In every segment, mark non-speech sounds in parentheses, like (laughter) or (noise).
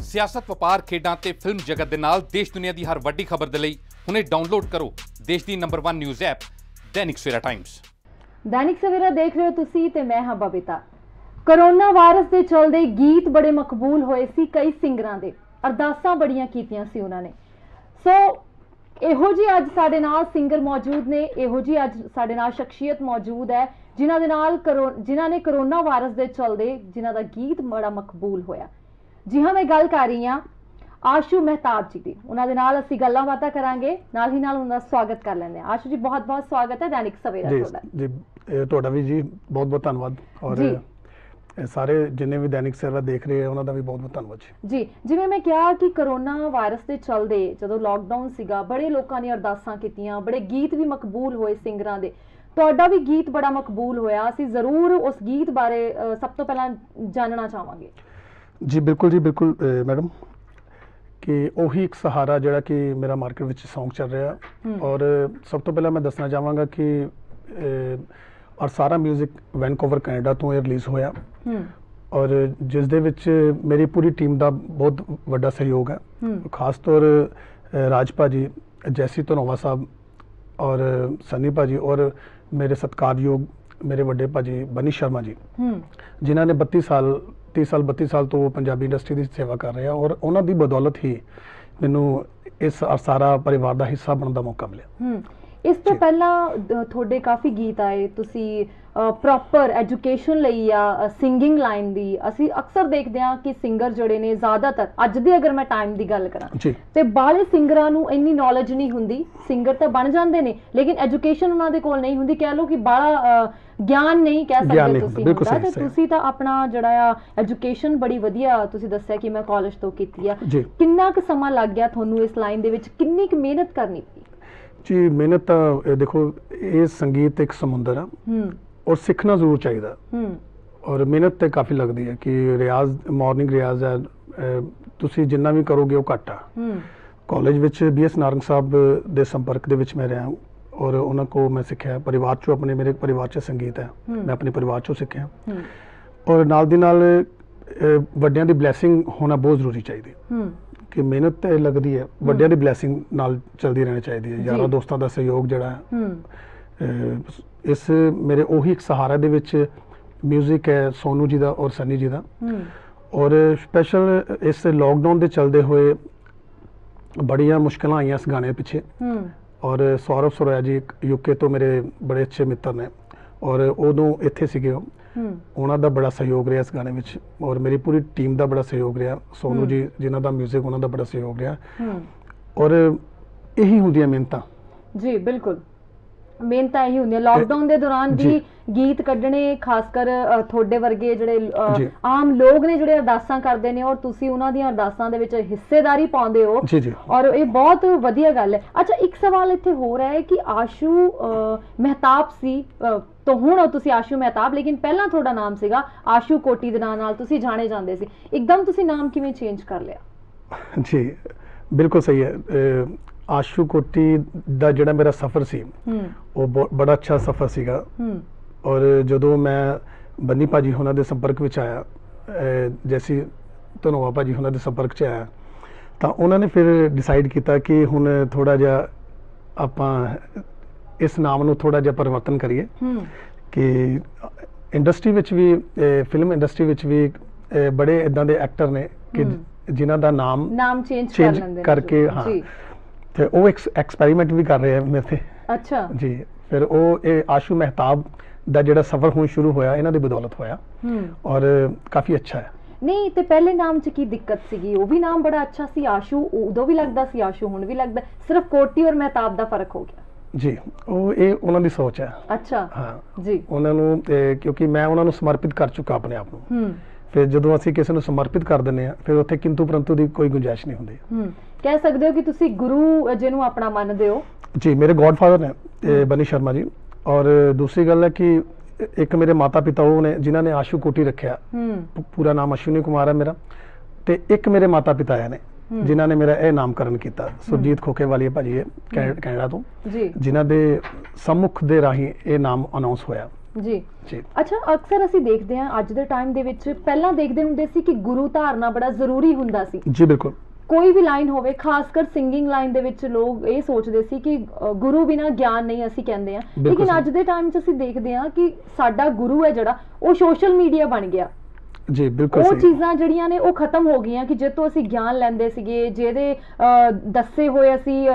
ਸਿਆਸਤ, ਵਪਾਰ, ਖੇਡਾਂ ਤੇ ਫਿਲਮ ਜਗਤ ਦੇ ਨਾਲ ਦੇਸ਼ ਦੁਨੀਆ ਦੀ ਹਰ ਵੱਡੀ ਖਬਰ ਦੇ ਲਈ ਹੁਣੇ ਡਾਊਨਲੋਡ ਕਰੋ ਦੇਸ਼ ਦੀ number 1 news app Dainik Savera times Dainik Savera ਦੇਖ ਰਹੇ ਹੋ ਤੁਸੀਂ ਤੇ ਮੈਂ ਹਾਂ ਬਬੀਤਾ। ਕਰੋਨਾ ਵਾਇਰਸ ਦੇ ਚਲਦੇ ਗੀਤ ਬੜੇ ਮਕਬੂਲ ਹੋਏ ਸੀ ਕਈ ਸਿੰਗਰਾਂ ਦੇ। ਅਰਦਾਸਾਂ ਬੜੀਆਂ ਕੀਤੀਆਂ ਸੀ ਉਹਨਾਂ ਨੇ। ਸੋ ਇਹੋ ਜੀ ਅੱਜ ਸਾਡੇ ਨਾਲ ਸਿੰਗਰ ਮੌਜੂਦ ਨੇ, ਇਹੋ ਜੀ ਅੱਜ ਸਾਡੇ ਨਾਲ ਸ਼ਖਸੀਅਤ ਮੌਜੂਦ ਹੈ, ਜਿਨ੍ਹਾਂ ਦੇ ਨਾਲ ਕਰੋ- ਜਿਨ੍ਹਾਂ ਨੇ ਕਰੋਨਾ ਵਾਇਰਸ ਦੇ ਚਲਦੇ, ਜਿਨ੍ਹਾਂ ਦਾ ਗੀਤ ਬੜਾ ਮਕਬੂਲ ਹੋਇਆ। ਜੀ ਹਾਂ ਮੈਂ ਗੱਲ ਕਰ ਰਹੀ ਹਾਂ ਆਸ਼ੂ ਮਹਿਤਾਬ ਜੀ ਦੀ। ਉਹਨਾਂ ਦੇ ਨਾਲ ਅਸੀਂ ਗੱਲਾਂ ਬਾਤਾਂ ਕਰਾਂਗੇ ਨਾਲ ਹੀ ਨਾਲ ਉਹਨਾਂ ਦਾ ਸਵਾਗਤ ਕਰ ਲੈਂਦੇ ਹਾਂ। ਆਸ਼ੂ ਜੀ ਬਹੁਤ ਬਹੁਤ ਸਵਾਗਤ ਹੈ ਦੈਨਿਕ ਸਵੇਰਾ ਤੁਹਾਡਾ। ਜੀ ਤੁਹਾਡਾ ਵੀ ਜੀ ਬਹੁਤ ਬਹੁਤ ਧੰਨਵਾਦ। ਔਰ ਸਾਰੇ ਜਿੰਨੇ ਵੀ ਦੈਨਿਕ ਸੇਵਾ ਦੇਖ ਰਹੇ ਆ ਉਹਨਾਂ ਦਾ ਵੀ ਬਹੁਤ ਬਹੁਤ ਧੰਨਵਾਦ ਜੀ। ਜੀ ਜਿਵੇਂ ਮੈਂ ਕਿਹਾ ਕਿ ਕਰੋਨਾ ਵਾਇਰਸ ਦੇ ਚਲਦੇ ਜਦੋਂ ਲਾਕਡਾਊਨ ਸੀਗਾ ਬੜੇ ਲੋਕਾਂ ਨੇ ਅਰਦਾਸਾਂ ਕੀਤੀਆਂ ਬੜੇ ਗੀਤ ਵੀ ਮਕਬੂਲ ਹੋਏ ਸਿੰਗਰਾਂ ਦੇ। ਤੁਹਾਡਾ ਵੀ ਗੀਤ ਬੜਾ ਮਕਬੂਲ ਹੋਇਆ ਅਸੀਂ ਜ਼ਰੂਰ ਉਸ ਗੀਤ ਬਾਰੇ ਸਭ ਤੋਂ ਪਹਿਲਾਂ ਜਾਣਨਾ ਚਾਹਾਂਗੇ। ਜੀ ਬਿਲਕੁਲ ਜੀ ਬਿਲਕੁਲ ਮੈਡਮ ਕਿ ਉਹੀ ਇੱਕ ਸਹਾਰਾ ਜਿਹੜਾ ਕਿ ਮੇਰਾ ਮਾਰਕੀਟ ਵਿੱਚ Song ਚੱਲ ਰਿਹਾ। ਔਰ ਸਭ ਤੋਂ ਪਹਿਲਾਂ ਮੈਂ ਦੱਸਣਾ ਚਾਹਾਂਗਾ ਕਿ ਔਰ ਸਾਰਾ 뮤직 ਵੈਨਕੂਵਰ ਕੈਨੇਡਾ ਤੋਂ ਇਹ ਰਿਲੀਜ਼ ਹੋਇਆ। ਔਰ ਜਿਸ ਦੇ ਵਿੱਚ ਮੇਰੀ ਪੂਰੀ ਟੀਮ ਦਾ ਬਹੁਤ ਵੱਡਾ ਸਹਿਯੋਗ ਹੈ। ਖਾਸ ਤੌਰ ਅ, ਰਾਜ ਭਾਜੀ ਜੈਸੀ ਧਨੋਵਾ ਸਾਹਿਬ ਔਰ ਸਨੀ ਭਾਜੀ ਔਰ ਮੇਰੇ ਸਤਿਕਾਰਯੋਗ ਮੇਰੇ ਵੱਡੇ ਭਾਜੀ ਬਨੀ ਸ਼ਰਮਾ ਜੀ। ਜਿਨ੍ਹਾਂ ਨੇ 32 ਸਾਲ 30 ਸਾਲ 32 ਸਾਲ ਤੋਂ ਪੰਜਾਬੀ ਇੰਡਸਟਰੀ ਦੀ ਸੇਵਾ ਕਰ ਰਹੇ ਆ ਔਰ ਉਹਨਾਂ ਦੀ ਬਦੌਲਤ ਹੀ ਮੈਨੂੰ ਇਸ ਸਾਰਾ ਪਰਿਵਾਰ ਦਾ ਹਿੱਸਾ ਬਣਨ ਦਾ ਮੌਕਾ ਮਿਲਿਆ। ਇਸ ਤੋਂ। ਪਹਿਲਾਂ ਤੁਹਾਡੇ ਕਾਫੀ ਗੀਤ ਆਏ ਤੁਸੀਂ ਪ੍ਰੋਪਰ ਐਜੂਕੇਸ਼ਨ ਲਈ ਆ ਸਿੰਗਿੰਗ ਲਾਈਨ ਦੀ ਅਸੀਂ ਅਕਸਰ ਦੇਖਦੇ ਹਾਂ ਕਿ ਸਿੰਗਰ ਜਿਹੜੇ ਨੇ ਜ਼ਿਆਦਾਤਰ ਅੱਜ ਦੇ ਅਗਰ ਮੈਂ ਟਾਈਮ ਦੀ ਗੱਲ ਕਰਾਂ ਤੇ ਬਾਹਲੇ ਸਿੰਗਰਾਂ ਨੂੰ ਇੰਨੀ ਨੌਲੇਜ ਨਹੀਂ ਹੁੰਦੀ ਸਿੰਗਰ ਤਾਂ ਬਣ ਜਾਂਦੇ ਨੇ ਲੇਕਿਨ ਐਜੂਕੇਸ਼ਨ ਉਹਨਾਂ ਦੇ ਕੋਲ ਨਹੀਂ ਹੁੰਦੀ ਕਹਿ ਲਓ ਕਿ ਬਾਹਲਾ ਗਿਆਨ ਨਹੀਂ ਕਹਿ ਸਕਦੇ ਤੁਸੀਂ ਹੁੰਦਾ, ਤੇ। ਤੁਸੀਂ ਤਾਂ ਆਪਣਾ ਜਿਹੜਾ ਆ ਐਜੂਕੇਸ਼ਨ ਬੜੀ ਵਧੀਆ ਤੁਸੀਂ ਦੱਸਿਆ ਕਿ ਮੈਂ ਕਾਲਜ ਤੋਂ ਕੀਤੀ ਆ ਕਿੰਨਾ ਕੁ ਸਮਾਂ ਲੱਗ ਗਿਆ ਤੁਹਾਨੂੰ ਇਸ ਲਾਈਨ ਦੇ ਵਿੱਚ ਕਿੰਨੀ ਕੁ ਮਿਹਨਤ ਕਰਨੀ ਪਈ ਜੀ ਮਿਹਨਤ ਤਾਂ ਦੇਖੋ ਇਹ ਸੰਗੀਤ ਇੱਕ ਸਮੁੰਦਰ ਆ। ਹੂੰ। ਔਰ ਸਿੱਖਣਾ ਜ਼ਰੂਰ ਚਾਹੀਦਾ। ਹੂੰ। ਔਰ ਮਿਹਨਤ ਤੇ ਕਾਫੀ ਲੱਗਦੀ ਹੈ ਕਿ ਰਿਆਜ਼ ਮਾਰਨਿੰਗ ਰਿਆਜ਼ ਹੈ ਤੁਸੀਂ ਜਿੰਨਾ ਵੀ ਕਰੋਗੇ ਉਹ ਘੱਟ ਆ। ਹੂੰ। ਕਾਲਜ ਵਿੱਚ ਬੀਐਸ ਨਾਰੰਗ ਸਾਹਿਬ ਦੇ ਸੰਪਰਕ ਦੇ ਵਿੱਚ ਮੈਂ ਰਿਹਾ ਔਰ ਉਹਨਾਂ ਕੋ ਮੈਂ ਸਿੱਖਿਆ ਪਰਿਵਾਰ ਚੋਂ ਆਪਣੇ ਮੇਰੇ ਪਰਿਵਾਰ ਚ ਸੰਗੀਤ ਹੈ। ਮੈਂ ਆਪਣੇ ਪਰਿਵਾਰ ਚੋਂ ਸਿੱਖਿਆ ਹੂੰ। ਔਰ ਨਾਲ ਦੀ ਨਾਲ ਵੱਡਿਆਂ ਦੀ ਬਲੇਸਿੰਗ ਹੋਣਾ ਬਹੁਤ ਜ਼ਰੂਰੀ ਚਾਹੀਦੀ ਹੂੰ। ਕਿ ਮਿਹਨਤ ਤੇ ਲੱਗਦੀ ਹੈ ਵੱਡਿਆਂ ਦੀ ਬਲੇਸਿੰਗ ਨਾਲ ਚੱਲਦੀ ਰਹਿਣੀ ਚਾਹੀਦੀ ਹੈ। ਯਾਰਾਂ ਦੋਸਤਾਂ ਦਾ ਸਹਿਯੋਗ ਜਿਹੜਾ ਹੈ। ਇਸ ਮੇਰੇ ਉਹੀ ਇੱਕ ਸਹਾਰਾ ਦੇ ਵਿੱਚ 뮤직 ਹੈ ਸੋਨੂ ਜੀ ਦਾ ਔਰ ਸਨੀ ਜੀ ਦਾ। ਔਰ ਸਪੈਸ਼ਲ ਇਸ ਲੋਕਡਾਊਨ ਦੇ ਚੱਲਦੇ ਹੋਏ ਬੜੀਆਂ ਮੁਸ਼ਕਲਾਂ ਆਈਆਂ ਇਸ ਗਾਣੇ ਪਿੱਛੇ। ਔਰ ਸੌਰਵ ਸੁਰਇਆ ਜੀ ਯੂਕੇ ਤੋਂ ਮੇਰੇ ਬੜੇ ਅੱਛੇ ਮਿੱਤਰ ਨੇ। ਔਰ ਉਦੋਂ ਇੱਥੇ ਸੀਗੇ ਉਹ। ਉਹਨਾਂ ਦਾ ਬੜਾ ਸਹਿਯੋਗ ਰਿਹਾ ਇਸ ਗਾਣੇ ਵਿੱਚ। ਔਰ ਮੇਰੀ ਪੂਰੀ ਟੀਮ ਦਾ ਬੜਾ ਸਹਿਯੋਗ ਰਿਹਾ। ਸੋਨੂ। ਜੀ ਜਿਨ੍ਹਾਂ ਦਾ 뮤직 ਉਹਨਾਂ ਦਾ ਬੜਾ ਸਹਿਯੋਗ ਰਿਹਾ। ਔਰ ਇਹੀ ਹੁੰਦੀਆਂ ਮਿਹਨਤਾਂ। ਜੀ ਬਿਲਕੁਲ। ਮੇਨ ਤਾਂ ਇਹੀ ਹੁੰਦੀ ਹੈ ਲਾਕਡਾਊਨ ਦੇ ਦੌਰਾਨ ਵੀ। ਗੀਤ ਕੱਢਣੇ ਖਾਸ ਕਰ ਤੁਹਾਡੇ ਵਰਗੇ ਜਿਹੜੇ। ਆਮ ਲੋਕ ਨੇ ਜਿਹੜੇ ਅਰਦਾਸਾਂ ਕਰਦੇ ਨੇ ਔਰ ਤੁਸੀਂ ਉਹਨਾਂ ਦੀਆਂ ਅਰਦਾਸਾਂ ਦੇ ਵਿੱਚ ਹਿੱਸੇਦਾਰੀ ਪਾਉਂਦੇ ਹੋ। ਔਰ ਇਹ ਬਹੁਤ ਵਧੀਆ ਗੱਲ ਹੈ। ਅੱਛਾ ਇੱਕ ਸਵਾਲ ਇੱਥੇ ਹੋ ਰਿਹਾ ਹੈ ਕਿ ਆਸ਼ੂ ਮਹਿਤਾਬ ਸੀ ਤੋਂ ਹੁਣ ਉਹ ਤੁਸੀਂ ਆਸ਼ੂ ਮਹਿਤਾਬ ਲੇਕਿਨ ਪਹਿਲਾਂ ਤੁਹਾਡਾ ਨਾਮ ਸੀਗਾ ਆਸ਼ੂ ਕੋਟੀ ਦੇ ਨਾਂ ਨਾਲ ਤੁਸੀਂ ਜਾਣੇ ਜਾਂਦੇ ਸੀ। ਇੱਕਦਮ ਤੁਸੀਂ ਨਾਮ ਕਿਵੇਂ ਚੇਂਜ ਕਰ ਲਿਆ? ਜੀ ਬਿਲਕੁਲ ਸਹੀ ਹੈ। ਆਸ਼ੂ ਕੋਟੀ ਦਾ ਜਿਹੜਾ ਮੇਰਾ ਸਫ਼ਰ ਸੀ ਉਹ ਬੜਾ ਅੱਛਾ ਸਫ਼ਰ ਸੀਗਾ। ਔਰ ਜਦੋਂ ਮੈਂ ਬੰਨੀ ਭਾਜੀ ਉਹਨਾਂ ਦੇ ਸੰਪਰਕ ਵਿੱਚ ਆਇਆ ਜੈਸੀ ਧਨੋਆ ਭਾਜੀ ਉਹਨਾਂ ਦੇ ਸੰਪਰਕ 'ਚ ਆਇਆ ਤਾਂ ਉਹਨਾਂ ਨੇ ਫਿਰ ਡਿਸਾਈਡ ਕੀਤਾ ਕਿ ਹੁਣ ਥੋੜਾ ਜਿਹਾ ਆਪਾਂ ਇਸ ਨਾਮ ਨੂੰ ਥੋੜਾ ਜਿਹਾ ਪਰਿਵਰਤਨ ਕਰੀਏ ਕਿ ਇੰਡਸਟਰੀ ਵਿੱਚ ਵੀ ਫਿਲਮ ਇੰਡਸਟਰੀ ਵਿੱਚ ਵੀ ਬੜੇ ਇਦਾਂ ਦੇ ਐਕਟਰ ਨੇ ਕਿ। ਜਿਨ੍ਹਾਂ ਦਾ ਨਾਮ ਨਾਮ ਚੇਂਜ ਕਰ ਲੈਂਦੇ ਨੇ ਕਰਕੇ। ਹਾਂ। ਤੇ ਉਹ ਐਕਸਪੈਰੀਮੈਂਟ ਵੀ ਕਰ ਰਹੇ ਆ ਮੇਰੇ ਤੇ। ਅੱਛਾ। ਜੀ। ਫਿਰ ਉਹ ਇਹ ਆਸ਼ੂ ਮਹਿਤਾਬ ਦਾ ਜਿਹੜਾ ਸਫ਼ਰ ਹੁਣ ਸ਼ੁਰੂ ਹੋਇਆ ਇਹਨਾਂ ਦੀ ਬਦੌਲਤ ਹੋਇਆ। ਔਰ ਕਾਫੀ ਅੱਛਾ ਹੈ। ਨਹੀਂ ਤੇ ਪਹਿਲੇ ਨਾਮ 'ਚ ਕੀ ਦਿੱਕਤ ਸੀਗੀ? ਉਹ ਵੀ ਨਾਮ ਬੜਾ ਅੱਛਾ ਸੀ। ਆਸ਼ੂ ਉਦੋਂ ਵੀ ਲੱਗਦਾ ਸੀ ਆਸ਼ੂ ਹੁਣ ਵੀ ਲੱਗਦਾ। ਸਿਰਫ ਕੋਟੀ ਔਰ ਮਹਿਤਾਬ ਦਾ ਫ਼ਰਕ ਹੋ ਗਿਆ। ਜੀ ਉਹ ਇਹ ਉਹਨਾਂ ਦੀ ਸੋਚ ਹੈ। ਅੱਛਾ। ਹਾਂ। ਜੀ। ਉਹਨਾਂ ਨੂੰ ਕਿਉਂਕਿ ਮੈਂ ਉਹਨਾਂ ਨੂੰ ਸਮਰਪਿਤ ਕਰ ਚੁੱਕਾ ਆਪਣੇ ਆਪ ਨੂੰ। ਹੂੰ। ਫਿਰ ਜਦੋਂ ਅਸੀਂ ਕਿਸੇ ਨੂੰ ਸਮਰਪਿਤ ਕਰ ਦਿੰਦੇ ਆ ਫਿਰ ਉੱਥੇ ਕਿੰਤੂ ਪਰੰਤੂ ਦੀ ਕੋਈ ਗੁੰਜਾਇਸ਼ ਨਹੀਂ ਹੁੰਦੀ। ਹੂੰ। ਕਹਿ ਸਕਦੇ ਹੋ ਕਿ ਤੁਸੀਂ ਗੁਰੂ ਜਿਹਨੂੰ ਆਪਣਾ ਮੰਨਦੇ ਹੋ? ਜੀ ਮੇਰੇ ਗੋਡਫਾਦਰ ਨੇ ਬਨੀ ਸ਼ਰਮਾ ਜੀ। ਔਰ ਦੂਸਰੀ ਗੱਲ ਹੈ ਕਿ ਇੱਕ ਮੇਰੇ ਮਾਤਾ ਪਿਤਾ ਉਹ ਨੇ ਜਿਨ੍ਹਾਂ ਨੇ ਆਸ਼ੂ ਕੋਟੀ ਰੱਖਿਆ। ਪੂਰਾ ਨਾਮ ਅਸ਼ਵਨੀ ਕੁਮਾਰ ਹੈ ਮੇਰਾ। ਤੇ ਇੱਕ ਮੇਰੇ ਮਾਤਾ ਪਿਤਾ ਆਏ ਨੇ। ਜਿਨ੍ਹਾਂ ਨੇ ਮੇਰਾ ਇਹ ਨਾਮਕਰਨ ਕੀਤਾ। ਸੁਰਜੀਤ ਖੋਖੇ ਵਾਲੀ ਭਾਜੀ ਹੈ। ਕੈਨੇਡਾ ਤੋਂ। ਜੀ। ਜਿਨ੍ਹਾਂ ਦੇ ਸੰਮੁਖ ਦੇ ਰਾਹੀਂ ਇਹ ਨਾਮ ਅਨਾਉਂਸ ਹੋਇਆ। ਜੀ। ਜੀ। ਅੱਛਾ ਅਕਸਰ ਅਸੀਂ ਦੇਖਦੇ ਹਾਂ ਅੱਜ ਦੇ ਟਾਈਮ ਦੇ ਵਿੱਚ ਪਹਿਲਾਂ ਦੇਖਦੇ ਹੁੰਦੇ ਸੀ ਕਿ ਗੁਰੂ ਧਾਰਨਾ ਬੜਾ ਜ਼ਰੂਰੀ ਹੁੰਦਾ ਸੀ। ਜੀ ਬਿਲਕੁਲ। ਕੋਈ ਵੀ ਲਾਈਨ ਹੋਵੇ ਖਾਸ ਕਰ ਸਿੰਗਿੰਗ ਲਾਈਨ ਦੇ ਵਿੱਚ ਲੋਕ ਇਹ ਸੋਚਦੇ ਸੀ ਕਿ ਗੁਰੂ ਬਿਨਾ ਗਿਆਨ ਨਹੀਂ ਅਸੀਂ ਕਹਿੰਦੇ ਆ ਲੇਕਿਨ। ਅੱਜ ਦੇ ਟਾਈਮ 'ਚ ਅਸੀਂ ਦੇਖਦੇ ਹਾਂ ਕਿ ਸਾਡਾ ਗੁਰੂ ਹੈ ਜਿਹੜਾ ਉਹ ਸੋਸ਼ਲ ਮੀਡੀਆ ਬਣ ਗਿਆ। ਜੀ ਬਿਲਕੁਲ ਉਹ ਚੀਜ਼ਾਂ ਜਿਹੜੀਆਂ ਨੇ ਉਹ ਖਤਮ ਹੋ ਗਈਆਂ ਕਿ ਜਿੱਤੋਂ ਅਸੀਂ ਗਿਆਨ ਲੈਂਦੇ ਸੀਗੇ ਜਿਹਦੇ ਦੱਸੇ ਹੋਏ ਅਸੀਂ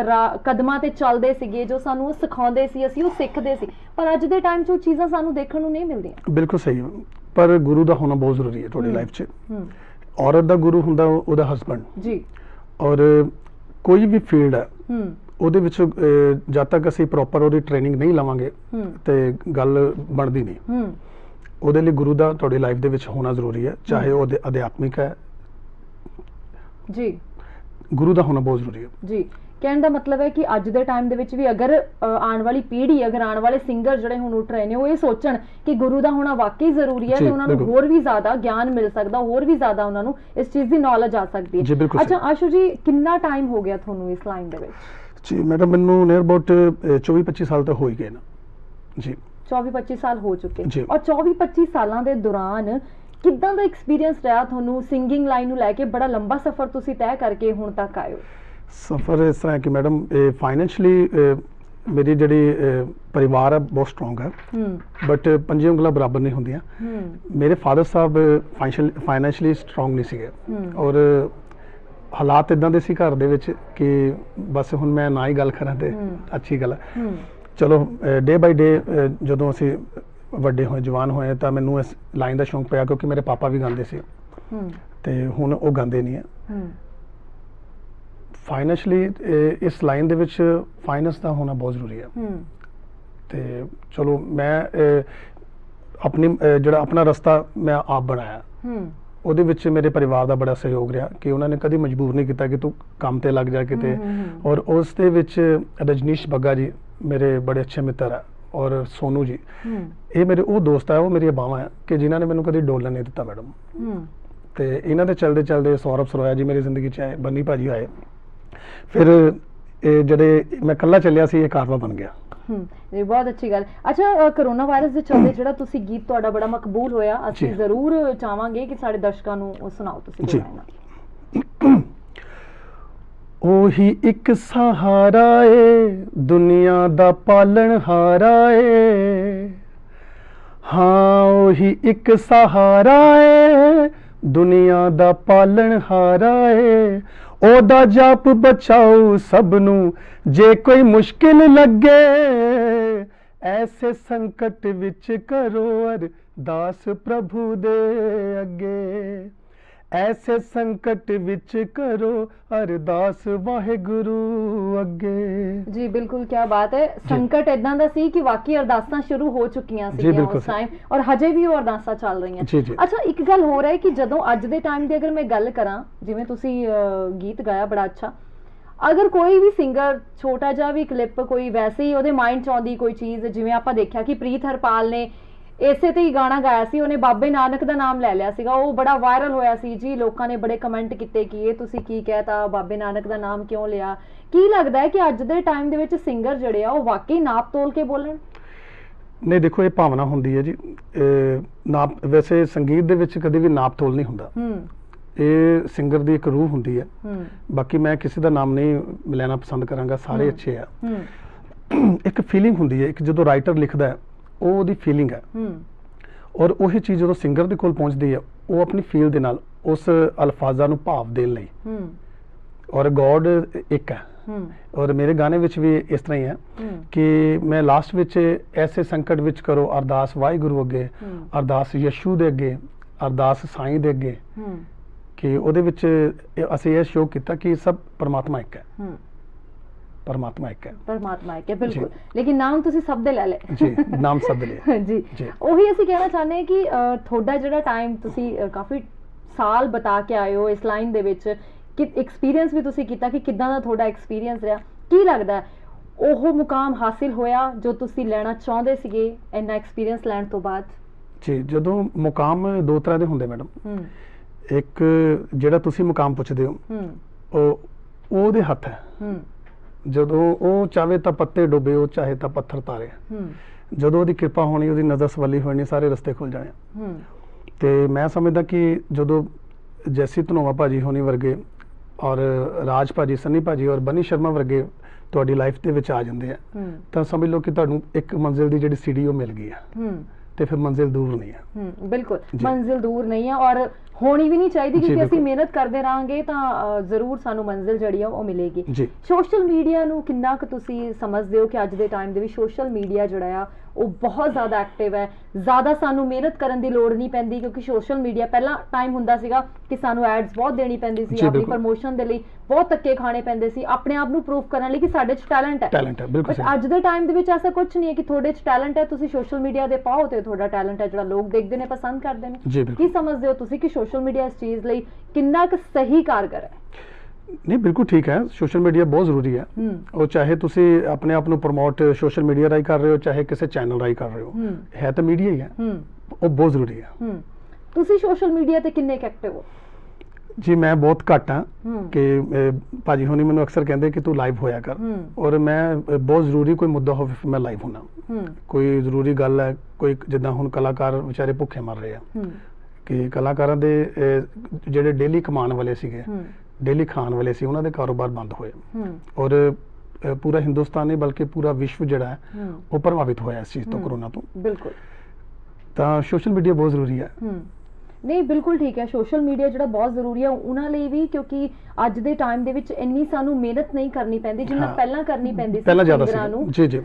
ਕਦਮਾਂ ਤੇ ਚੱਲਦੇ ਸੀਗੇ ਜੋ ਸਾਨੂੰ ਉਹ ਸਿਖਾਉਂਦੇ ਸੀ ਅਸੀਂ ਉਹ ਸਿੱਖਦੇ ਸੀ। ਪਰ ਅੱਜ ਦੇ ਟਾਈਮ 'ਚ ਉਹ ਚੀਜ਼ਾਂ ਸਾਨੂੰ ਦੇਖਣ ਨੂੰ ਨਹੀਂ ਮਿਲਦੀਆਂ। ਬਿਲਕੁਲ ਸਹੀ। ਪਰ ਗੁਰੂ ਦਾ ਹੋਣਾ ਬਹੁਤ ਜ਼ਰੂਰੀ ਹੈ ਤੁਹਾਡੀ। ਲਾਈਫ 'ਚ। ਔਰਤ ਦਾ ਗੁਰੂ ਹੁੰਦਾ ਉਹ- ਉਹਦਾ ਹਸਬੰਡ ਜੀ। ਔਰ ਕੋਈ ਵੀ ਫੀਲਡ ਹੈ ਉਹਦੇ ਵਿੱਚ ਜਦ ਤੱਕ ਅਸੀਂ ਪ੍ਰੋਪਰ ਉਹਦੀ ਟ੍ਰੇਨਿੰਗ ਨਹੀਂ ਲਵਾਂਗੇ ਤੇ ਗੱਲ ਬਣਦੀ ਨਹੀਂ। ਉਹਦੇ ਲਈ ਗੁਰੂ ਦਾ ਤੁਹਾਡੀ ਲਾਈਫ ਦੇ ਵਿੱਚ ਹੋਣਾ ਜ਼ਰੂਰੀ ਹੈ ਚਾਹੇ ਉਹ ਅਧਿ- ਅਧਿਆਤਮਿਕ ਹੈ। ਜੀ। ਗੁਰੂ ਦਾ ਹੋਣਾ ਬਹੁਤ ਜ਼ਰੂਰੀ ਹੈ। ਜੀ। ਕਹਿਣ ਦਾ ਮਤਲਬ ਹੈ ਕਿ ਅੱਜ ਦੇ ਟਾਈਮ ਦੇ ਵਿੱਚ ਵੀ ਅਗਰ ਅ, ਆਉਣ ਵਾਲੀ ਪੀੜ੍ਹੀ ਅਗਰ ਆਉਣ ਵਾਲੇ ਸਿੰਗਰ ਜਿਹੜੇ ਹੁਣ ਉੱਠ ਰਹੇ ਨੇ ਉਹ ਇਹ ਸੋਚਣ ਕਿ ਗੁਰੂ ਦਾ ਹੋਣਾ ਵਾਕਈ ਜ਼ਰੂਰੀ ਹੈ ਜੀ, ਤੇ ਉਹਨਾਂ ਨੂੰ ਬਿਲਕੁਲ। ਹੋਰ ਵੀ ਜ਼ਿਆਦਾ ਗਿਆਨ ਮਿਲ ਸਕਦਾ ਹੋਰ ਵੀ ਜ਼ਿਆਦਾ ਉਹਨਾਂ ਨੂੰ ਇਸ ਚੀਜ਼ ਦੀ ਨੌਲੇਜ ਆ ਸਕਦੀ ਜੀ, ਹੈ ਬਿਲਕੁਲ ਅੱਛਾ ਆਸ਼ੂ ਜੀ ਕਿੰਨਾ ਟਾਈਮ ਹੋ ਗਿਆ ਤੁਹਾਨੂੰ ਇਸ ਲਾਈਨ ਦੇ ਵਿੱਚ? ਜੀ ਮੈਡਮ ਮੈਨੂੰ ਨੀਅਰ ਅਬਾਊਟ 24 25 ਸਾਲ ਤਾਂ ਹੋ ਹੀ ਗਏ ਨਾ। ਜੀ। 24 25 ਸਾਲ ਹੋ ਚੁੱਕੇ। ਔਰ 24 25 ਸਾਲਾਂ ਦੇ ਦੌਰਾਨ ਕਿੱਦਾਂ ਦਾ ਐਕਸਪੀਰੀਅੰਸ ਰਿਹਾ ਤੁਹਾਨੂੰ ਸਿੰਗਿੰਗ ਲਾਈਨ ਨੂੰ ਲੈ ਕੇ? ਬੜਾ ਲੰਬਾ ਸਫ਼ਰ ਤੁਸੀਂ ਤੈਅ ਕਰਕੇ ਹੁਣ ਤੱਕ ਆਏ ਹੋ। ਸਫਰ ਇਸ ਤਰ੍ਹਾਂ ਕਿ ਮੈਡਮ ਫਾਈਨੈਂਸ਼ਲੀ ਮੇਰੀ ਜਿਹੜੀ ਪਰਿਵਾਰ ਹੈ ਬਹੁਤ ਸਟਰੋਂਗ ਹੈ। ਬਟ ਪੰਜੇ ਉਂਗਲਾਂ ਬਰਾਬਰ ਨਹੀਂ ਹੁੰਦੀਆਂ। ਮੇਰੇ ਫਾਦਰ ਸਾਹਿਬ ਫਾਈਨੈਂਸ਼ਲੀ ਸਟਰੋਂਗ ਨਹੀਂ ਸੀਗੇ। ਔਰ ਹਾਲਾਤ ਇਦਾਂ ਦੇ ਸੀ ਘਰ ਦੇ ਵਿੱਚ ਕਿ ਬਸ ਹੁਣ ਮੈਂ ਨਾ ਹੀ ਗੱਲ ਕਰਾਂ ਤੇ। ਅੱਛੀ ਗੱਲ ਹੈ। ਹੂੰ। ਚਲੋ ਡੇ ਬਾਈ ਡੇ ਜਦੋਂ ਅਸੀਂ ਵੱਡੇ ਹੋਏ ਜਵਾਨ ਹੋਏ ਤਾਂ ਮੈਨੂੰ ਇਸ ਲਾਈਨ ਦਾ ਸ਼ੌਂਕ ਪਿਆ ਕਿਉਂਕਿ ਮੇਰੇ ਪਾਪਾ ਵੀ ਗਾਉਂਦੇ ਸੀ। ਤੇ ਹੁਣ ਉਹ ਗਾਉਂਦੇ ਨਹੀਂ ਹੂੰ। ਫਾਈਨੈਂਸ਼ਲੀ ਇਸ ਲਾਈਨ ਦੇ ਵਿੱਚ ਫਾਈਨੈਂਸ ਦਾ ਹੋਣਾ ਬਹੁਤ ਜ਼ਰੂਰੀ ਹੈ। ਤੇ ਚਲੋ ਮੈਂ ਆਪਣੀ ਜਿਹੜਾ ਆਪਣਾ ਰਸਤਾ ਮੈਂ ਆਪ ਬਣਾਇਆ। ਉਹਦੇ ਵਿੱਚ ਮੇਰੇ ਪਰਿਵਾਰ ਦਾ ਬੜਾ ਸਹਿਯੋਗ ਰਿਹਾ ਕਿ ਉਹਨਾਂ ਨੇ ਕਦੀ ਮਜਬੂਰ ਨਹੀਂ ਕੀਤਾ ਕਿ ਤੂੰ ਕੰਮ ਤੇ ਲੱਗ ਜਾ ਕਿਤੇ। ਔਰ ਉਸ ਦੇ ਵਿੱਚ ਰਜਨੀਸ਼ ਬੱਗਾ ਜੀ ਮੇਰੇ ਬੜੇ ਅੱਛੇ ਮਿੱਤਰ ਹੈ ਔਰ ਸੋਨੂ ਜੀ। ਇਹ ਮੇਰੇ ਉਹ ਦੋਸਤ ਹੈ ਉਹ ਮੇਰੀਆਂ ਬਾਵਾਂ ਹੈ ਕਿ ਜਿਨ੍ਹਾਂ ਨੇ ਮੈਨੂੰ ਕਦੀ ਡੋਲਣ ਨਹੀਂ ਦਿੱਤਾ ਮੈਡਮ। ਤੇ ਇਹਨਾਂ ਦੇ ਚਲਦੇ ਚਲਦੇ ਸੌਰਵ ਸਰੋਇਆ ਜੀ ਮੇਰੀ ਜ਼ਿੰਦਗੀ 'ਚ ਆਏ ਬੰਨੀ ਭਾਜੀ ਆਏ। ਫਿਰ ਇਹ ਜਿਹੜੇ ਮੈਂ ਇਕੱਲਾ ਚੱਲਿਆ ਸੀ ਇਹ ਕਾਰਵਾ ਬਣ ਗਿਆ। ਹੂੰ ਇਹ ਬਹੁਤ ਅੱਛੀ ਗੱਲ। ਅੱਛਾ ਕਰੋਨਾ ਵਾਇਰਸ ਦੇ ਚਲਦੇ ਜਿਹੜਾ ਤੁਸੀਂ ਗੀਤ ਤੁਹਾਡਾ ਬੜਾ ਮਕਬੂਲ ਹੋਇਆ ਅਸੀਂ। ਜ਼ਰੂਰ ਚਾਹਾਂਗੇ ਕਿ ਸਾਡੇ ਦਰਸ਼ਕਾਂ ਨੂੰ ਉਹ ਸੁਣਾਓ ਤੁਸੀਂ ਜੀ। (coughs) ਉਹੀ ਇੱਕ ਸਹਾਰਾ ਏ, ਦੁਨੀਆ ਦਾ ਪਾਲਣਹਾਰਾ ਏ। ਹਾਂ, ਉਹੀ ਇੱਕ ਸਹਾਰਾ ਏ, ਦੁਨੀਆ ਦਾ ਪਾਲਣਹਾਰਾ ਏ। ਉਹਦਾ ਜਾਪ ਬਚਾਓ ਸਭ ਨੂੰ ਜੇ ਕੋਈ ਮੁਸ਼ਕਿਲ ਲੱਗੇ। ਐਸੇ ਸੰਕਟ ਵਿੱਚ ਕਰੋ ਅਰਦਾਸ ਪ੍ਰਭੂ ਦੇ ਅੱਗੇ। ਐਸੇ ਸੰਕਟ ਵਿੱਚ ਕਰੋ ਅਰਦਾਸ ਵਾਹਿਗੁਰੂ ਅੱਗੇ। ਜੀ ਬਿਲਕੁਲ ਕੀ ਬਾਤ ਹੈ। ਸੰਕਟ ਇਦਾਂ ਦਾ ਸੀ ਕਿ ਵਾਕਈ ਅਰਦਾਸਾਂ ਸ਼ੁਰੂ ਹੋ ਚੁੱਕੀਆਂ ਬਿਲਕੁਲ ਉਸ। ਟਾਈਮ ਔਰ ਹਜੇ ਵੀ ਉਹ ਅਰਦਾਸਾਂ ਚੱਲ ਰਹੀਆਂ। ਅੱਛਾ ਇੱਕ ਗੱਲ ਹੋਰ ਹੈ ਕਿ ਜਦੋਂ ਅੱਜ ਦੇ ਟਾਈਮ ਦੀ ਅਗਰ ਮੈਂ ਗੱਲ ਕਰਾਂ ਜਿਵੇਂ ਤੁਸੀਂ ਗੀਤ ਗਾਇਆ ਬੜਾ ਅੱਛਾ। ਅਗਰ ਕੋਈ ਵੀ ਸਿੰਗਰ ਛੋਟਾ ਜਿਹਾ ਵੀ ਕਲਿੱਪ ਕੋਈ ਵੈਸੇ ਹੀ ਉਹਦੇ ਮਾਈਂਡ 'ਚ ਆਉਂਦੀ ਕੋਈ ਚੀਜ਼ ਜਿਵੇਂ ਆਪਾਂ ਦੇਖਿਆ ਕਿ ਪ੍ਰੀਤ ਹਰਪਾਲ ਨੇ ਇਸੇ ਤੇ ਹੀ ਗਾਣਾ ਗਾਇਆ ਸੀ ਉਹਨੇ ਬਾਬੇ ਨਾਨਕ ਦਾ ਨਾਮ ਲੈ ਲਿਆ ਸੀਗਾ ਉਹ ਬੜਾ ਵਾਇਰਲ ਹੋਇਆ ਸੀ ਜੀ ਲੋਕਾਂ ਨੇ ਬੜੇ ਕਮੈਂਟ ਕੀਤੇ ਕਿ ਇਹ ਤੁਸੀਂ ਕੀ ਕਹਿਤਾ ਬਾਬੇ ਨਾਨਕ ਦਾ ਨਾਮ ਕਿਉਂ ਲਿਆ? ਕੀ ਲੱਗਦਾ ਹੈ ਕਿ ਅੱਜ ਦੇ ਟਾਈਮ ਦੇ ਵਿੱਚ ਸਿੰਗਰ ਜਿਹੜੇ ਆ ਉਹ ਵਾਕਈ ਨਾਪ ਤੋਲ ਕੇ ਬੋਲਣ? ਨਹੀਂ ਦੇਖੋ ਇਹ ਭਾਵਨਾ ਹੁੰਦੀ ਹੈ ਜੀ ਇਹ ਨਾਪ ਵੈਸੇ ਸੰਗੀਤ ਦੇ ਵਿੱਚ ਕਦੇ ਵੀ ਨਾਪ ਤੋਲ ਨਹੀਂ ਹੁੰਦਾ। ਹੂੰ। ਇਹ ਸਿੰਗਰ ਦੀ ਇੱਕ ਰੂਹ ਹੁੰਦੀ ਹੈ। ਹੂੰ। ਬਾਕੀ ਮੈਂ ਕਿਸੇ ਦਾ ਨਾਮ ਨਹੀਂ ਲੈਣਾ ਪਸੰਦ ਕਰਾਂਗਾ ਸਾਰੇ। ਅੱਛੇ ਆ। ਹੂੰ। ਇੱਕ ਫੀਲਿੰਗ ਹੁੰਦੀ ਹੈ ਇੱਕ ਜਦੋਂ ਰਾਈਟਰ ਲਿਖਦਾ ਹੈ ਉਹ ਉਹਦੀ ਫੀਲਿੰਗ ਹੈ। ਔਰ ਉਹੀ ਚੀਜ਼ ਜਦੋਂ ਸਿੰਗਰ ਦੇ ਕੋਲ ਪਹੁੰਚਦੀ ਹੈ ਉਹ ਆਪਣੀ ਫੀਲ ਦੇ ਨਾਲ ਉਸ ਅਲਫਾਜ਼ਾਂ ਨੂੰ ਭਾਵ ਦੇਣ ਲਈ। ਔਰ ਗੋਡ ਇੱਕ ਹੈ। ਔਰ ਮੇਰੇ ਗਾਣੇ ਵਿੱਚ ਵੀ ਇਸ ਤਰ੍ਹਾਂ ਹੀ ਹੈ ਕਿ ਮੈਂ ਲਾਸਟ ਵਿੱਚ ਐਸੇ ਸੰਕਟ ਵਿੱਚ ਕਰੋ ਅਰਦਾਸ ਵਾਹਿਗੁਰੂ ਅੱਗੇ ਅਰਦਾਸ ਯਸ਼ੂ ਦੇ ਅੱਗੇ ਅਰਦਾਸ ਸਾਈਂ ਦੇ ਅੱਗੇ ਕਿ ਉਹਦੇ ਵਿੱਚ ਅਸੀਂ ਇਹ ਸ਼ੋਅ ਕੀਤਾ ਕਿ ਸਭ ਪਰਮਾਤਮਾ ਇੱਕ ਹੈ। ਹੂੰ। ਪਰਮਾਤਮਾ ਇੱਕ ਹੈ। ਪਰਮਾਤਮਾ ਹੈ ਕਿ ਬਿਲਕੁਲ ਲੇਕਿਨ ਨਾਮ ਤੁਸੀਂ ਸਭ ਦੇ ਲੈ ਲਏ। ਜੀ ਨਾਮ ਸਦ ਲਿਆ (laughs) ਜੀ। ਜੀ। ਉਹੀ ਅਸੀਂ ਕਹਿਣਾ ਚਾਹੁੰਦੇ ਹਾਂ ਕਿ ਤੁਹਾਡਾ ਜਿਹੜਾ ਟਾਈਮ ਤੁਸੀਂ ਕਾਫੀ ਸਾਲ ਬਤਾ ਕੇ ਆਏ ਹੋ ਇਸ ਲਾਈਨ ਦੇ ਵਿੱਚ ਕਿ ਐਕਸਪੀਰੀਅੰਸ ਵੀ ਤੁਸੀਂ ਕੀਤਾ ਕਿ ਕਿੱਦਾਂ ਦਾ ਤੁਹਾਡਾ ਐਕਸਪੀਰੀਅੰਸ ਰਿਹਾ। ਕੀ ਲੱਗਦਾ ਹੈ? ਉਹ ਮੁਕਾਮ ਹਾਸਿਲ ਹੋਇਆ ਜੋ ਤੁਸੀਂ ਲੈਣਾ ਚਾਹੁੰਦੇ ਸੀਗੇ ਇੰਨਾ ਐਕਸਪੀਰੀਅੰਸ ਲੈਣ ਤੋਂ ਬਾਅਦ? ਜੀ ਜਦੋਂ ਮੁਕਾਮ ਦੋ ਤਰ੍ਹਾਂ ਦੇ ਹੁੰਦੇ ਮੈਡਮ ਹੂੰ। ਇੱਕ ਜਿਹੜਾ ਤੁਸੀਂ ਮੁਕਾਮ ਪੁੱਛਦੇ ਹੋ ਹੂੰ। ਉਹ ਉਹਦੇ ਹੱਥ ਹੈ। ਹੂੰ। ਜਦੋਂ ਉਹ ਚਾਵੇ ਤਾਂ ਪੱਤੇ ਡੁੱਬੇ ਉਹ ਚਾਹੇ ਤਾਂ ਪੱਥਰ ਤਾਰੇ। ਹੂੰ। ਜਦੋਂ ਉਹਦੀ ਕਿਰਪਾ ਹੋਣੀ ਉਹਦੀ ਨਜ਼ਰ ਸਵੱਲੀ ਹੋਣੀ ਸਾਰੇ ਰਸਤੇ ਖੁੱਲ ਜਾਣੇ। ਹੂੰ। ਤੇ ਮੈਂ ਸਮਝਦਾ ਕਿ ਜਦੋਂ ਜੈਸੀ ਧਨੋਵਾ ਭਾਜੀ ਹੋਣੀ ਵਰਗੇ ਔਰ ਰਾਜ ਭਾਜੀ ਸੰਨੀ ਭਾਜੀ ਔਰ ਬਨੀ ਸ਼ਰਮਾ ਵਰਗੇ ਤੁਹਾਡੀ ਲਾਈਫ ਦੇ ਵਿੱਚ ਆ ਜਾਂਦੇ ਆ ਤਾਂ ਸਮਝ ਲਓ ਕਿ ਤੁਹਾਨੂੰ ਇੱਕ ਮੰਜ਼ਿਲ ਦੀ ਜਿਹੜੀ ਸੀੜੀ ਉਹ ਮਿਲ ਗਈ ਆ। ਹੂੰ। ਤੇ ਫਿਰ ਮੰਜ਼ਿਲ ਦੂਰ ਨਹੀਂ ਆ। ਹੂੰ ਬਿਲਕੁਲ। ਮੰਜ਼ਿਲ ਦੂਰ ਨਹੀਂ ਹੈ ਔਰ ਹੋਣੀ ਵੀ ਨਹੀਂ ਚਾਹੀਦੀ ਕਿਉਂਕਿ ਅਸੀਂ। ਮਿਹਨਤ ਕਰਦੇ ਰਾਂਗੇ ਤਾਂ ਜ਼ਰੂਰ ਸਾਨੂੰ ਮੰਜ਼ਿਲ ਜਿਹੜੀ ਆ ਉਹ ਮਿਲੇਗੀ। ਸੋਸ਼ਲ ਮੀਡੀਆ ਨੂੰ ਕਿੰਨਾ ਕੁ ਤੁਸੀਂ ਸਮਝਦੇ ਹੋ ਕਿ ਅੱਜ ਦੇ ਟਾਈਮ ਦੇ ਵਿੱਚ ਸੋਸ਼ਲ ਮੀਡੀਆ ਜਿਹੜਾ ਆ ਉਹ ਬਹੁਤ ਜ਼ਿਆਦਾ ਐਕਟਿਵ ਹੈ। ਜ਼ਿਆਦਾ ਸਾਨੂੰ ਮਿਹਨਤ ਕਰਨ ਦੀ ਲੋੜ ਨਹੀਂ ਪੈਂਦੀ ਕਿਉਂਕਿ ਸੋਸ਼ਲ ਮੀਡੀਆ ਪਹਿਲਾਂ ਟਾਈਮ ਹੁੰਦਾ ਸੀਗਾ ਕਿ ਸਾਨੂੰ ਐਡਸ ਬਹੁਤ ਦੇਣੀ ਪੈਂਦੀ ਸੀ ਆਪਣੀ। ਪ੍ਰਮੋਸ਼ਨ ਦੇ ਲਈ ਬਹੁਤ ਧੱਕੇ ਖਾਣੇ ਪੈਂਦੇ ਸੀ। ਆਪਣੇ ਆਪ ਨੂੰ ਪ੍ਰੂਫ ਕਰਨ ਲਈ ਕਿ ਸਾਡੇ 'ਚ ਟੈਲੈਂਟ ਹੈ। ਟੈਲੈਂਟ ਹੈ ਬਿਲਕੁਲ ਅੱਜ ਦੇ ਟਾਈਮ ਦੇ ਵਿੱਚ ਐਸਾ ਕੁਝ ਨਹੀਂ ਹੈ ਕਿ ਤੁਹਾਡੇ 'ਚ ਟੈਲੈਂਟ ਹੈ ਤੁਸੀਂ ਸੋਸ਼ਲ ਮੀਡੀਆ ਦੇ ਪਾਓ ਤੇ ਤੁਹਾਡਾ ਟੈਲੈਂਟ ਹੈ ਜਿਹੜਾ ਲੋਕ ਦੇਖਦੇ ਨੇ ਪਸੰਦ ਕਰਦੇ ਨੇ। ਕੀ ਸਮਝਦੇ ਹੋ ਤੁਸੀਂ ਕਿ ਸੋਸ਼ਲ ਮੀਡੀਆ ਇਸ ਚੀਜ਼ ਲਈ ਕਿੰਨਾ ਕੁ ਸਹੀ ਕਾਰਗਰ ਹੈ? ਨਹੀਂ ਬਿਲਕੁਲ ਠੀਕ ਹੈ। ਸੋਸ਼ਲ ਮੀਡੀਆ ਬਹੁਤ ਜ਼ਰੂਰੀ ਹੈ। ਉਹ ਚਾਹੇ ਤੁਸੀਂ ਆਪਣੇ ਆਪ ਨੂੰ ਪ੍ਰਮੋਟ ਸੋਸ਼ਲ ਮੀਡੀਆ ਰਾਹੀਂ ਕਰ ਰਹੇ ਹੋ ਚਾਹੇ ਕਿਸੇ ਚੈਨਲ ਰਾਹੀਂ ਕਰ ਰਹੇ ਹੋ। ਹੂੰ। ਤਾਂ ਮੀਡੀਆ ਹੀ ਹੈ। ਉਹ ਬਹੁਤ ਜ਼ਰੂਰੀ ਹੈ। ਤੁਸੀਂ ਸੋਸ਼ਲ ਮੀਡੀਆ ਤੇ ਕਿੰਨੇ ਐਕਟਿਵ ਹੋ? ਜੀ ਮੈਂ ਬਹੁਤ ਘੱਟ ਹੂੰ ਕਿ ਭਾਜੀ ਹੋਣੀ ਮੈਨੂੰ ਅਕਸਰ ਕਹਿੰਦੇ ਕਿ ਤੂੰ ਲਾਈਵ ਹੋਇਆ ਕਰ। ਔਰ ਮੈਂ ਬਹੁਤ ਜ਼ਰੂਰੀ ਕੋਈ ਮੁੱਦਾ ਹੋਵੇ ਫਿਰ ਮੈਂ ਲਾਈਵ ਹੋਣਾ ਕੋਈ ਜ਼ਰੂਰੀ ਗੱਲ ਹੈ ਕੋਈ ਜਿੱਦਾਂ ਹੁਣ ਕਲਾਕਾਰ ਵਿਚਾਰੇ ਭੁੱਖੇ ਮਰ ਰਹੇ ਆ। ਕਿ ਕਲਾਕਾਰਾਂ ਦੇ ਜਿਹੜੇ ਡੇਲੀ ਕਮਾਉਣ ਵਾਲੇ ਸੀਗੇ ਡੇਲੀ ਖਾਣ ਵਾਲੇ ਸੀ ਉਹਨਾਂ ਦੇ ਕਾਰੋਬਾਰ ਬੰਦ ਹੋਏ। ਔਰ ਪੂਰਾ ਹਿੰਦੁਸਤਾਨ ਨਹੀਂ ਬਲਕਿ ਪੂਰਾ ਵਿਸ਼ਵ ਜਿਹੜਾ ਹੈ ਉਹ ਪ੍ਰਭਾਵਿਤ ਹੋਇਆ ਇਸ ਚੀਜ਼ ਤੋਂ। ਕਰੋਨਾ ਤੋਂ। ਬਿਲਕੁਲ। ਤਾਂ ਸੋਸ਼ਲ ਮੀਡੀਆ ਬਹੁਤ ਜ਼ਰੂਰੀ ਹੈ। ਨਹੀਂ ਬਿਲਕੁਲ ਠੀਕ ਹੈ। ਸੋਸ਼ਲ ਮੀਡੀਆ ਜਿਹੜਾ ਬਹੁਤ ਜ਼ਰੂਰੀ ਹੈ ਉਹਨਾਂ ਲਈ ਵੀ ਕਿਉਂਕਿ ਅੱਜ ਦੇ ਟਾਈਮ ਦੇ ਵਿੱਚ ਇੰਨੀ ਸਾਨੂੰ ਮਿਹਨਤ ਨਹੀਂ ਕਰਨੀ ਪੈਂਦੀ ਜਿੰਨਾ। ਪਹਿਲਾਂ ਕਰਨੀ ਪੈਂਦੀ ਸੀ ਪਹਿਲਾਂ ਜ਼ਿਆਦਾ ਸੀ। ਨੂੰ। ਜੀ ਜੀ।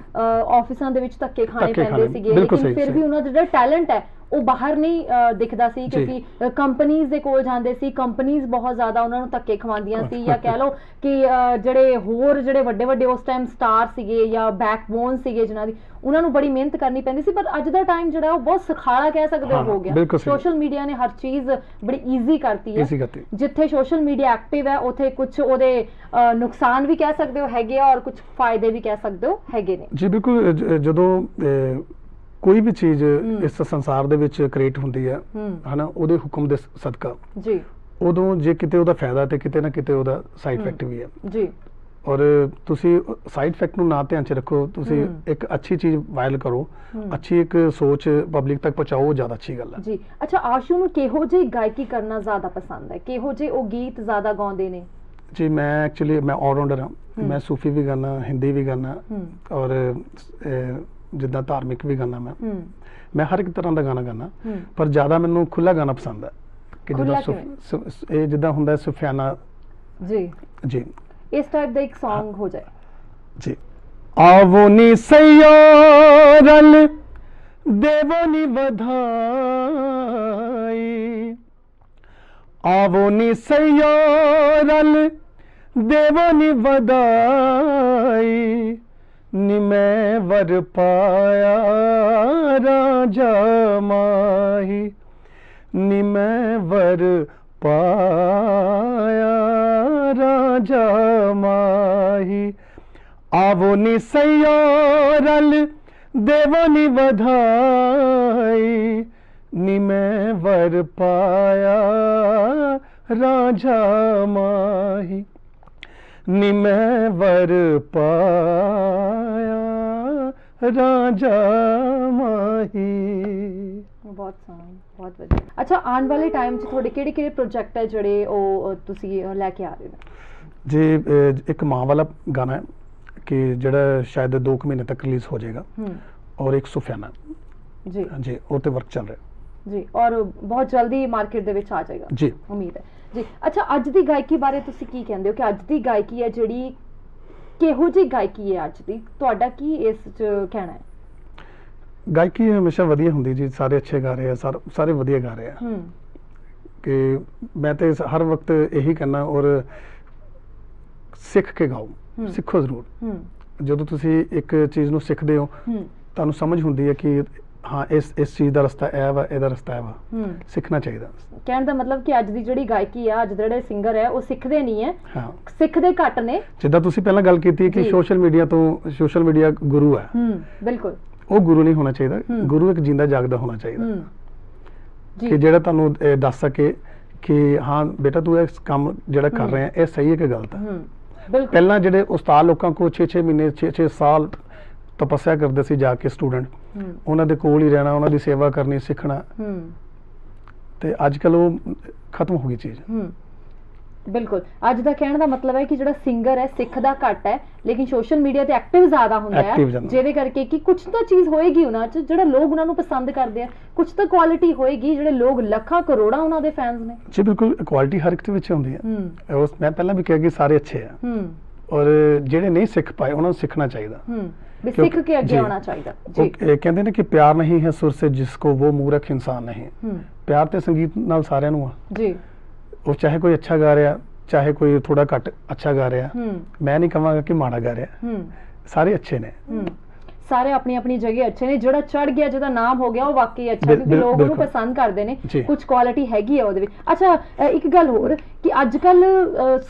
ਆਫਿਸਾਂ ਦੇ ਵਿੱਚ ਧੱਕੇ ਖਾਣੇ ਪੈਂਦੇ ਸੀਗੇ ਲੇਕਿਨ ਫਿਰ ਵੀ। ਉਹਨਾਂ ਦਾ ਜਿਹੜਾ ਟੈਲੈਂਟ ਹੈ ਉਹ ਬਾਹਰ ਨਹੀਂ ਦਿਖਦਾ ਸੀ। ਕਿਉਂਕਿ ਕੰਪਨੀਆਂ ਦੇ ਕੋਲ ਜਾਂਦੇ ਸੀ ਕੰਪਨੀਆਂ ਬਹੁਤ ਜ਼ਿਆਦਾ ਉਹਨਾਂ ਨੂੰ ਧੱਕੇ ਖਵਾਉਂਦੀਆਂ ਸੀ ਜਾਂ ਕਹਿ ਲਓ ਕਿ ਜਿਹੜੇ ਹੋਰ ਜਿਹੜੇ ਵੱਡੇ ਵੱਡੇ ਉਸ ਟਾਈਮ ਸਟਾਰ ਸੀਗੇ ਜਾਂ ਬੈਕਬੋਨ ਸੀਗੇ ਜਿਨ੍ਹਾਂ ਦੀ ਉਹਨਾਂ ਨੂੰ ਬੜੀ ਮਿਹਨਤ ਕਰਨੀ ਪੈਂਦੀ ਸੀ ਪਰ ਅੱਜ ਦਾ ਟਾਈਮ ਜਿਹੜਾ ਉਹ ਬਹੁਤ ਸਖਾਲਾ ਕਹਿ ਸਕਦੇ ਹੋ ਗਿਆ। ਸੋਸ਼ਲ ਮੀਡੀਆ ਨੇ ਹਰ ਚੀਜ਼ ਬੜੀ ਈਜ਼ੀ ਕਰਤੀ ਹੈ ਜਿੱਥੇ ਸੋਸ਼ਲ ਮੀਡੀਆ ਐਕਟਿਵ ਹੈ ਉੱਥੇ ਕੁਝ ਉਹਦੇ ਨੁਕਸਾਨ ਵੀ ਕਹਿ ਸਕਦੇ ਹੋ ਹੈਗੇ ਆ ਔਰ ਕੁਝ ਫਾਇਦੇ ਵੀ ਕਹਿ ਸਕਦੇ ਹੋ ਹੈਗੇ ਨੇ ਜੀ ਬਿਲਕੁਲ ਜਦੋਂ ਕੋਈ ਵੀ ਚੀਜ਼। ਇਸ ਸੰਸਾਰ ਦੇ ਵਿੱਚ ਕ੍ਰੀਏਟ ਹੁੰਦੀ ਹੈ ਹਨਾ ਉਹਦੇ ਹੁਕਮ ਦੇ ਸਦਕਾ। ਜੀ। ਉਦੋਂ ਜੇ ਕਿਤੇ ਉਹਦਾ ਫਾਇਦਾ ਤੇ ਕਿਤੇ ਨਾ ਕਿਤੇ ਉਹਦਾ ਸਾਈਡ। ਇਫੈਕਟ ਵੀ ਹੈ। ਜੀ। ਔਰ ਤੁਸੀਂ ਸਾਈਡ ਇਫੈਕਟ ਨੂੰ ਨਾ ਧਿਆਨ ਚ ਰੱਖੋ ਤੁਸੀਂ। ਇੱਕ ਅੱਛੀ ਚੀਜ਼ ਵਾਇਰਲ ਕਰੋ। ਅੱਛੀ ਇੱਕ ਸੋਚ ਪਬਲਿਕ ਤੱਕ ਪਹੁੰਚਾਓ ਜ਼ਿਆਦਾ ਅੱਛੀ ਗੱਲ ਹੈ। ਜੀ। ਅੱਛਾ ਆਸ਼ੂ ਨੂੰ ਕਿਹੋ ਜਿਹੀ ਗਾਇਕੀ ਕਰਨਾ ਜ਼ਿਆਦਾ ਪਸੰਦ ਹੈ? ਕਿਹੋ ਜਿਹੇ ਉਹ ਗੀਤ ਜ਼ਿਆਦਾ ਗਾਉਂਦੇ ਨੇ? ਜੀ ਮੈਂ ਐਕਚੁਅਲੀ ਮੈਂ ਆਲਰਾਊਂਡਰ ਹਾਂ। ਹੂੰ। ਮੈਂ ਸੂਫੀ ਵੀ ਗਾਣਾ ਹਿੰਦੀ ਵੀ ਗਾਣਾ ਔਰ ਜਿੱਦਾਂ ਧਾਰਮਿਕ ਵੀ ਗਾਣਾ ਮੈਂ। ਮੈਂ ਹਰ ਇੱਕ ਤਰ੍ਹਾਂ ਦਾ ਗਾਣਾ ਗਾਣਾ ਪਰ ਜ਼ਿਆਦਾ ਮੈਨੂੰ ਖੁੱਲਾ ਗਾਣਾ ਪਸੰਦ ਹੈ। ਕਿ ਜਿੱਦਾਂ ਇਹ ਜਿੱਦਾਂ ਹੁੰਦਾ ਸੁਫਿਆਨਾ। ਜੀ। ਜੀ। ਇਸ ਟਾਈਪ ਦਾ ਇੱਕ Song ਹੋ। ਜਾਏ। ਜੀ। ਆਵੋ ਨੀ ਸਈਓ ਰਲ ਦੇਵੋ ਨੀ ਵਧਾਈ। ਆਵੋ ਨੀ ਸਈਓ ਰਲ ਦੇਵੋ ਨੀ ਵਧਾਈ। ਨੀ ਮੈਂ ਵਰ ਪਾਇਆ ਰਾਜਾ ਮਾਹੀ ਨੀ ਮੈਂ ਵਰ ਪਾਇਆ ਰਾਜਾ ਮਾਹੀ ਆਵੋ ਨੀ ਸਈਓ ਰਲ ਦੇਵੋ ਨੀ ਵਧਾਈ ਨੀ ਮੈਂ ਵਰ ਮਾਹੀ। ਬਹੁਤ ਸੋਹਣਾ ਬਹੁਤ ਵਧੀਆ। ਅੱਛਾ ਆਉਣ ਵਾਲੇ ਟਾਈਮ 'ਚ ਤੁਹਾਡੇ ਕਿਹੜੇ ਕਿਹੜੇ ਪ੍ਰੋਜੈਕਟ ਹੈ ਜਿਹੜੇ ਉਹ ਤੁਸੀਂ ਲੈ ਕੇ ਆ ਰਹੇ ਹੋ? ਜੀ ਇੱਕ ਮਾਂ ਵਾਲਾ ਗਾਣਾ ਹੈ ਕਿ ਜਿਹੜਾ ਸ਼ਾਇਦ 2 ਮਹੀਨੇ ਤੱਕ ਰਿਲੀਜ਼ ਹੋ ਜਾਏਗਾ। ਔਰ ਇੱਕ ਸੁਫਿਆਨਾ। ਜੀ। ਜੀ ਉਹ ਤੇ ਵਰਕ ਚੱਲ ਰਿਹਾ। ਜੀ ਔਰ ਬਹੁਤ ਜਲਦੀ ਮਾਰਕੀਟ ਦੇ ਵਿੱਚ ਆ ਜਾਏਗਾ। ਜੀ। ਉਮੀਦ ਹੈ। ਜੀ ਅੱਛਾ ਅੱਜ ਦੀ ਗਾਇਕੀ ਬਾਰੇ ਤੁਸੀਂ ਕੀ ਕਹਿੰਦੇ ਹੋ? ਕਿ ਅੱਜ ਦੀ ਗਾਇਕੀ ਹੈ ਜਿਹੜੀ ਕਿਹੋ ਜਿਹੀ ਗਾਇਕੀ ਹੈ ਅੱਜ ਦੀ? ਤੁਹਾਡਾ ਕੀ ਇਸ 'ਚ ਕਹਿਣਾ ਹੈ? ਗਾਇਕੀ ਹਮੇਸ਼ਾ ਵਧੀਆ ਹੁੰਦੀ ਜੀ ਸਾਰੇ ਅੱਛੇ ਗਾ ਰਹੇ ਆ ਸਾਰੇ ਸਾਰੇ ਵਧੀਆ ਗਾ ਰਹੇ ਆ। ਹੂੰ। ਕਿ ਮੈਂ ਤੇ ਹਰ ਵਕਤ ਇਹੀ ਕਹਿਣਾ ਔਰ ਸਿੱਖ ਕੇ ਗਾਓ। ਸਿੱਖੋ ਜ਼ਰੂਰ। ਹੂੰ। ਜਦੋਂ ਤੁਸੀਂ ਇੱਕ ਚੀਜ਼ ਨੂੰ ਸਿੱਖਦੇ ਹੂੰ। ਤੁਹਾਨੂੰ ਸਮਝ ਹੁੰਦੀ ਹੈ ਕਿ ਹਾਂ ਇਸ ਇਸ ਚੀਜ਼ ਦਾ ਰਸਤਾ ਇਹ ਵਾ ਇਹਦਾ ਰਸਤਾ ਇਹ ਵਾ। ਹੂੰ। ਸਿੱਖਣਾ ਚਾਹੀਦਾ। ਕਹਿਣ ਦਾ ਮਤਲਬ ਕਿ ਅੱਜ ਦੀ ਜਿਹੜੀ ਗਾਇਕੀ ਆ ਅੱਜ ਜਿਹੜੇ ਸਿੰਗਰ ਹੈ ਉਹ ਸਿੱਖਦੇ ਨਹੀਂ ਹੈ ਹਾਂ। ਸਿੱਖਦੇ ਘੱਟ ਨੇ। ਜਿੱਦਾਂ ਤੁਸੀਂ ਪਹਿਲਾਂ ਗੱਲ ਕੀਤੀ ਕਿ। ਸੋਸ਼ਲ ਮੀਡੀਆ ਤੋਂ ਸੋਸ਼ਲ ਮੀਡੀਆ ਗੁਰੂ ਹੈ ਹੂੰ ਬਿਲਕੁਲ। ਉਹ ਗੁਰੂ ਨਹੀਂ ਹੋਣਾ ਚਾਹੀਦਾ। ਗੁਰੂ ਇੱਕ ਜਿੰਦਾ ਜਾਗਦਾ ਹੋਣਾ ਚਾਹੀਦਾ। ਹੂੰ। ਕਿ ਜੀ ਜਿਹੜਾ ਤੁਹਾਨੂੰ ਦੱਸ ਸਕੇ ਕਿ ਹਾਂ ਬੇਟਾ ਤੂੰ ਇਹ ਕੰਮ ਜਿਹੜਾ ਕਰ। ਰਿਹਾ ਇਹ ਸਹੀ ਹੈ ਕਿ ਗਲਤ ਹੈ ਹੂੰ ਬਿਲਕੁਲ। ਪਹਿਲਾਂ ਜਿਹੜੇ ਉਸਤਾਦ ਲੋਕਾਂ ਕੋਲ 6-6 ਮਹੀਨੇ 6-6 ਸਾਲ ਤਪੱਸਿਆ ਕਰਦੇ ਸੀ ਜਾ ਕੇ ਸਟੂਡੈਂਟ ਉਹਨਾਂ ਦੇ ਕੋਲ ਹੀ ਰਹਿਣਾ ਉਹਨਾਂ ਦੀ ਸੇਵਾ ਕਰਨੀ ਸਿੱਖਣਾ। ਹੂੰ। ਤੇ ਅੱਜ ਕੱਲ ਉਹ ਖਤਮ ਹੋ ਗਈ ਚੀਜ਼। ਹੂੰ। ਬਿਲਕੁਲ। ਅੱਜ ਦਾ ਕਹਿਣ ਦਾ ਮਤਲਬ ਹੈ ਕਿ ਜਿਹੜਾ ਸਿੰਗਰ ਹੈ ਸਿੱਖਦਾ ਘੱਟ ਹੈ ਲੇਕਿਨ ਸੋਸ਼ਲ ਮੀਡੀਆ ਤੇ ਐਕਟਿਵ ਜ਼ਿਆਦਾ ਹੁੰਦਾ ਹੈ। ਜਿਹਦੇ ਕਰਕੇ ਕਿ ਕੁਝ ਤਾਂ ਚੀਜ਼ ਹੋਏਗੀ ਉਹਨਾਂ 'ਚ ਜਿਹੜਾ ਲੋਕ ਉਹਨਾਂ ਨੂੰ ਪਸੰਦ ਕਰਦੇ ਆ। ਕੁਝ ਤਾਂ ਕੁਆਲਿਟੀ ਹੋਏਗੀ ਜਿਹੜੇ ਲੋਕ ਲੱਖਾਂ ਕਰੋੜਾਂ ਉਹਨਾਂ ਦੇ ਫੈਨਸ ਨੇ। ਜੀ ਬਿਲਕੁਲ ਕੁਆਲਿਟੀ ਹਰ ਇੱਕ ਦੇ ਵਿੱਚ ਹੁੰਦੀ ਹੈ। ਹੂੰ। ਉਸ ਮੈਂ ਪਹਿਲਾਂ ਵੀ ਕਿਹਾ ਕਿ ਸਾਰੇ ਅੱਛੇ ਆ। ਹੂੰ। ਔਰ ਜਿਹੜੇ ਨਹੀਂ ਸਿੱਖ ਪਾਏ ਉਹਨਾਂ ਨੂੰ ਸਿੱਖਣਾ ਚਾਹੀਦਾ। ਹੂੰ। ਵੀ ਸਿੱਖ ਕੇ ਅੱਗੇ। ਆਉਣਾ ਚਾਹੀਦਾ। ਜੀ। ਉਹ ਕਹਿੰਦੇ ਨੇ ਕਿ ਪਿਆਰ ਨਹੀਂ ਹੈ ਸੁਰ ਸੇ ਜਿਸਕੋ ਉਹ ਮੂਰਖ ਇਨਸਾਨ ਨਹੀਂ। ਪਿਆਰ ਤੇ ਸੰਗੀਤ ਨਾਲ ਸਾਰਿਆਂ ਨੂੰ ਆ। ਜੀ। ਉਹ ਚਾਹੇ ਕੋਈ ਅੱਛਾ ਗਾ ਰਿਹਾ ਚਾਹੇ ਕੋਈ ਥੋੜਾ ਘੱਟ ਅੱਛਾ ਗਾ ਰਿਹਾ ਮੈਂ ਨਹੀਂ ਕਹਾਂਗਾ ਕਿ ਮਾੜਾ ਗਾ ਰਿਹਾ। ਸਾਰੇ ਅੱਛੇ ਨੇ। ਸਾਰੇ ਆਪਣੀ ਆਪਣੀ ਜਗ੍ਹਾ ਅੱਛੇ ਨੇ ਜਿਹੜਾ ਚੜ ਗਿਆ ਜਿਹਦਾ ਨਾਮ ਹੋ ਗਿਆ ਉਹ ਵਾਕਈ ਅੱਛਾ ਕਿਉਂਕਿ ਲੋਕ ਉਹਨੂੰ। ਪਸੰਦ ਕਰਦੇ ਨੇ। ਕੁਝ ਕੁਆਲਿਟੀ ਹੈਗੀ ਆ ਉਹਦੇ ਵਿੱਚ। ਅੱਛਾ ਇੱਕ ਗੱਲ ਹੋਰ ਕਿ ਅੱਜ ਕੱਲ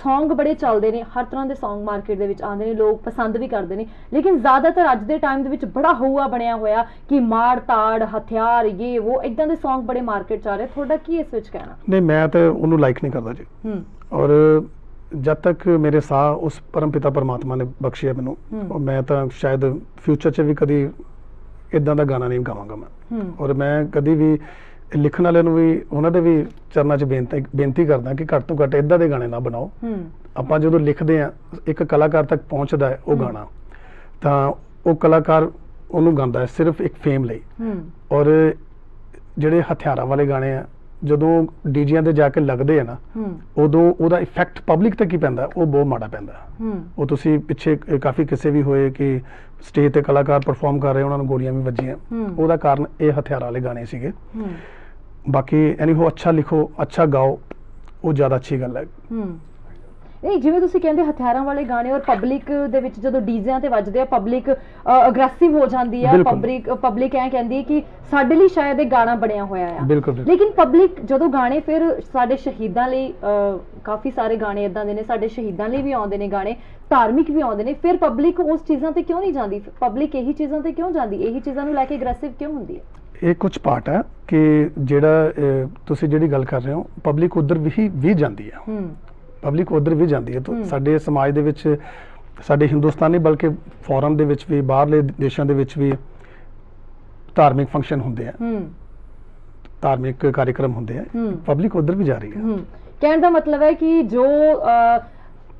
Song ਬੜੇ ਚੱਲਦੇ ਨੇ ਹਰ ਤਰ੍ਹਾਂ ਦੇ Song ਮਾਰਕੀਟ ਦੇ ਵਿੱਚ ਆਉਂਦੇ ਨੇ ਲੋਕ ਪਸੰਦ ਵੀ ਕਰਦੇ ਨੇ। ਲੇਕਿਨ ਜ਼ਿਆਦਾਤਰ ਅੱਜ ਦੇ ਟਾਈਮ ਦੇ ਵਿੱਚ ਬੜਾ ਹਊਆ ਬਣਿਆ ਹੋਇਆ ਕਿ ਮਾਰ ਤਾੜ ਹਥਿਆਰ ਇਹ ਉਹ ਇਦਾਂ ਦੇ Song ਬੜੇ ਮਾਰਕੀਟ ਚ ਆ ਰਹੇ ਤੁਹਾਡਾ ਕੀ ਇਸ ਵਿੱਚ ਕਹਿਣਾ? ਨਹੀਂ ਮੈਂ ਤਾਂ ਉਹਨੂੰ ਲਾਈਕ ਨਹੀਂ ਕਰਦਾ ਜੀ। ਹੂੰ। ਔਰ ਜਦ ਤੱਕ ਮੇਰੇ ਸਾਹ ਉਸ ਪਰਮ ਪਿਤਾ ਪਰਮਾਤਮਾ ਨੇ ਬਖਸ਼ਿਆ ਮੈਨੂੰ। ਔਰ ਮੈਂ ਤਾਂ ਸ਼ਾਇਦ ਫਿਊਚਰ 'ਚ ਵੀ ਕਦੀ ਇਦਾਂ ਦਾ ਗਾਣਾ ਨਹੀਂ ਗਾਵਾਂਗਾ ਮੈਂ। ਔਰ ਮੈਂ ਕਦੀ ਵੀ ਲਿਖਣ ਵਾਲਿਆਂ ਨੂੰ ਵੀ ਉਹਨਾਂ ਦੇ ਵੀ ਚਰਨਾਂ 'ਚ ਬੇਨਤੀ ਬੇਨਤੀ ਕਰਦਾ ਕਿ ਘੱਟ ਤੋਂ ਘੱਟ ਇਦਾਂ ਦੇ ਗਾਣੇ ਨਾ ਬਣਾਓ। ਆਪਾਂ ਜਦੋਂ ਲਿਖਦੇ ਆ ਇੱਕ ਕਲਾਕਾਰ ਤੱਕ ਪਹੁੰਚਦਾ ਹੈ ਉਹ। ਗਾਣਾ ਤਾਂ ਉਹ ਕਲਾਕਾਰ ਉਹਨੂੰ ਗਾਉਂਦਾ ਹੈ ਸਿਰਫ ਇੱਕ ਫੇਮ ਲਈ। ਔਰ ਜਿਹੜੇ ਹਥਿਆਰਾਂ ਵਾਲੇ ਗਾਣੇ ਆ ਜਦੋਂ ਡੀਜਿਆਂ ਤੇ ਜਾ ਕੇ ਲੱਗਦੇ ਆ ਨਾ ਉਦੋਂ ਉਹਦਾ ਇਫੈਕਟ ਪਬਲਿਕ ਤੇ ਕੀ ਪੈਂਦਾ? ਉਹ ਬਹੁਤ ਮਾੜਾ ਪੈਂਦਾ। ਉਹ ਤੁਸੀਂ ਪਿੱਛੇ ਕਾਫੀ ਕਿਸੇ ਵੀ ਹੋਏ ਕਿ ਸਟੇਜ ਤੇ ਕਲਾਕਾਰ ਪਰਫਾਰਮ ਕਰ ਰਹੇ ਉਹਨਾਂ ਨੂੰ ਗੋਲੀਆਂ ਵੀ ਵੱਜੀਆਂ। ਉਹਦਾ ਕਾਰਨ ਇਹ ਹਥਿਆਰਾਂ ਵਾਲੇ ਗਾਣੇ ਸੀਗੇ। ਬਾਕੀ ਐਨੀ ਹੋ ਅੱਛਾ ਲਿਖੋ ਅੱਛਾ ਗਾਓ ਉਹ ਜ਼ਿਆਦਾ ਅੱਛੀ ਗੱਲ ਹੂੰ। ਨਹੀਂ ਜਿਵੇਂ ਤੁਸੀਂ ਕਹਿੰਦੇ ਹਥਿਆਰਾਂ ਵਾਲੇ ਗਾਣੇ ਔਰ ਪਬਲਿਕ ਦੇ ਵਿੱਚ ਜਦੋਂ ਡੀਜ਼ਿਆਂ ਤੇ ਵੱਜਦੇ ਆ ਪਬਲਿਕ ਅਗਰੈਸਿਵ ਹੋ ਜਾਂਦੀ ਬਿਲਕੁਲ। ਪਬਲਿਕ ਪਬਲਿਕ ਐ ਕਹਿੰਦੀ ਕਿ ਸਾਡੇ ਲਈ ਸ਼ਾਇਦ ਇਹ ਗਾਣਾ ਬਣਿਆ ਹੋਇਆ ਆ। ਲੇਕਿਨ ਪਬਲਿਕ ਜਦੋਂ ਗਾਣੇ ਫਿਰ ਸਾਡੇ ਸ਼ਹੀਦਾਂ ਲਈ ਕਾਫੀ ਸਾਰੇ ਗਾਣੇ ਇਦਾਂ ਦੇ ਨੇ ਸਾਡੇ ਸ਼ਹੀਦਾਂ ਲਈ ਵੀ ਆਉਂਦੇ ਨੇ ਗਾਣੇ ਧਾਰਮਿਕ ਵੀ ਆਉਂਦੇ ਨੇ ਫਿਰ ਪਬਲਿਕ ਉਸ ਚੀਜ਼ਾਂ ਤੇ ਕਿਉਂ ਨਹੀਂ ਜਾਂਦੀ? ਪਬਲਿਕ ਇਹੀ ਚੀਜ਼ਾਂ ਤੇ ਕਿਉਂ ਜਾਂਦੀ? ਇਹੀ ਚੀਜ਼ਾਂ ਨੂੰ ਲੈ ਕੇ ਅਗਰੈਸਿਵ ਕਿਉਂ ਹੁੰਦੀ ਹੈ? ਇਹ ਕੁਝ ਪਾਰਟ ਹੈ ਕਿ ਜਿਹੜਾ ਤੁਸੀਂ ਜਿਹੜੀ ਗੱਲ ਕਰ ਰਹੇ ਹੋ ਪਬਲਿਕ ਉਧਰ ਵੀ ਵੀ ਜਾਂਦੀ ਹੈ ਹੂੰ। ਪਬਲਿਕ ਉਧਰ ਵੀ ਜਾਂਦੀ ਹੈ। ਤਾਂ ਸਾਡੇ ਸਮਾਜ ਦੇ ਵਿੱਚ ਸਾਡੇ ਹਿੰਦੁਸਤਾਨੀ ਬਲਕਿ ਫੋਰਨ ਦੇ ਵਿੱਚ ਵੀ ਬਾਹਰਲੇ ਦੇਸ਼ਾਂ ਦੇ ਵਿੱਚ ਵੀ ਧਾਰਮਿਕ ਫੰਕਸ਼ਨ ਹੁੰਦੇ ਆ। ਧਾਰਮਿਕ ਕਾਰਜਕ੍ਰਮ ਹੁੰਦੇ ਆ। ਪਬਲਿਕ ਉਧਰ ਵੀ ਜਾ ਰਹੀ ਹੈ। ਕਹਿਣ ਦਾ ਮਤਲਬ ਹੈ ਕਿ ਜੋ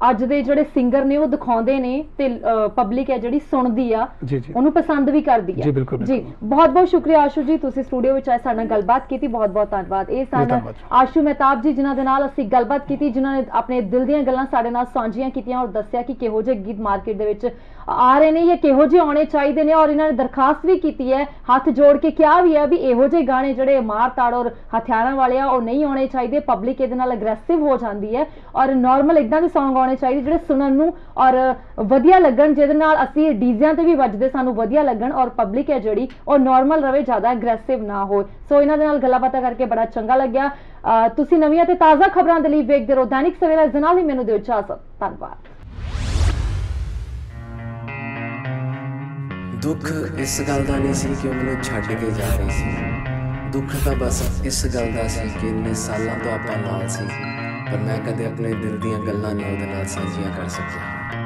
ਅੱਜ ਦੇ ਜਿਹੜੇ ਸਿੰਗਰ ਨੇ ਉਹ ਦਿਖਾਉਂਦੇ ਨੇ ਤੇ ਪਬਲਿਕ ਹੈ ਜਿਹੜੀ ਸੁਣਦੀ ਆ ਉਹਨੂੰ ਪਸੰਦ ਵੀ ਕਰਦੀ ਹੈ ਜੀ, ਬਿਲਕੁਲ, ਜੀ। ਬਹੁਤ ਬਹੁਤ ਸ਼ੁਕਰੀਆ ਆਸ਼ੂ ਜੀ ਤੁਸੀਂ ਸਟੂਡੀਓ ਵਿੱਚ ਆਏ ਸਾਡੇ ਨਾਲ ਗੱਲਬਾਤ ਕੀਤੀ ਬਹੁਤ ਬਹੁਤ ਧੰਨਵਾਦ ਇਹ ਸਨ। ਆਸ਼ੂ ਮਹਿਤਾਬ ਜੀ ਜਿਨ੍ਹਾਂ ਦੇ ਨਾਲ ਅਸੀਂ ਗੱਲਬਾਤ ਕੀਤੀ ਜਿਨ੍ਹਾਂ ਨੇ ਆਪਣੇ ਦਿਲ ਦੀਆਂ ਗੱਲਾਂ ਸਾਡੇ ਨਾਲ ਸਾਂਝੀਆਂ ਕੀਤੀਆਂ ਔਰ ਦੱਸਿਆ ਕਿ ਕਿਹੋ ਜਿਹੇ ਗੀਤ ਮਾਰਕੀਟ ਦੇ ਵਿੱਚ ਆ ਰਹੇ ਨੇ ਜਾਂ ਕਿਹੋ ਜਿਹੇ ਆਉਣੇ ਚਾਹੀਦੇ ਨੇ ਔਰ ਇਹਨਾਂ ਨੇ ਦਰਖਾਸਤ ਵੀ ਕੀਤੀ ਹੈ ਹੱਥ ਜੋੜ ਕੇ ਕਿਹਾ ਵੀ ਹੈ ਵੀ ਇਹੋ ਜਿਹੇ ਗਾਣੇ ਜਿਹੜੇ ਮਾਰ ਤਾੜ ਔਰ ਹਥਿਆਰਾਂ ਵਾਲੇ ਆ ਉਹ ਨਹੀਂ ਆਉਣੇ ਚਾਹੀਦੇ ਪਬਲਿਕ ਇਹਦੇ ਨਾਲ ਅਗਰੈਸਿਵ ਹੋ ਜਾਂਦੀ ਹੈ ਔਰ ਨਾਰਮਲ ਇਦਾਂ ਦੇ Song ਆਉਣੇ ਚਾਹੀਦੇ, ਜਿਹੜੇ ਸੁਣਨ ਨੂੰ ਔਰ ਵਧੀਆ ਲੱਗਣ, ਜਿਹਦੇ ਨਾਲ ਅਸੀਂ ਡੀਜ਼ਿਆਂ ਤੇ ਵੀ ਵੱਜਦੇ, ਸਾਨੂੰ ਵਧੀਆ ਲੱਗਣ ਔਰ ਪਬਲਿਕ ਹੈ ਜਿਹੜੀ, ਉਹ ਨਾਰਮਲ ਰਵੇ, ਜ਼ਿਆਦਾ ਅਗਰੈਸਿਵ ਨਾ ਹੋਏ। ਸੋ ਇਹਨਾਂ ਦੇ ਨਾਲ ਗੱਲਾਂ ਬਾਤਾਂ ਕਰਕੇ ਬੜਾ ਚੰਗਾ ਲੱਗਿਆ। ਅਹ ਤੁਸੀਂ ਨਵੀਆਂ ਤੇ ਤਾਜ਼ਾ ਖਬਰਾਂ ਦੇ ਲਈ ਵੇਖਦੇ ਰਹੋ ਦੈਨਿਕ ਸਵੇਰਾ ਇਸ ਦੇ ਨਾਲ ਹੀ ਮੈਨੂੰ ਦਿਓ ਇਜਾਜ਼ਤ। ਧੰਨਵਾਦ। ਦੁੱਖ ਇਸ ਗੱਲ ਦਾ ਨਹੀਂ ਸੀ ਕਿ ਉਹ ਮੈਨੂੰ ਛੱਡ ਕੇ ਜਾ ਰਹੀ ਸੀ। ਦੁੱਖ ਤਾਂ ਬਸ ਇਸ ਗੱਲ ਦਾ ਸੀ ਕਿ ਇੰਨੇ ਸਾਲਾਂ ਤੋਂ ਆਪਾਂ ਨਾਲ ਸੀ। ਪਰ ਮੈਂ ਕਦੇ ਆਪਣੇ ਦਿਲ ਦੀਆਂ ਗੱਲਾਂ ਨਹੀਂ ਉਹਦੇ ਨਾਲ ਸਾਂਝੀਆਂ ਕਰ ਸਕਿਆ।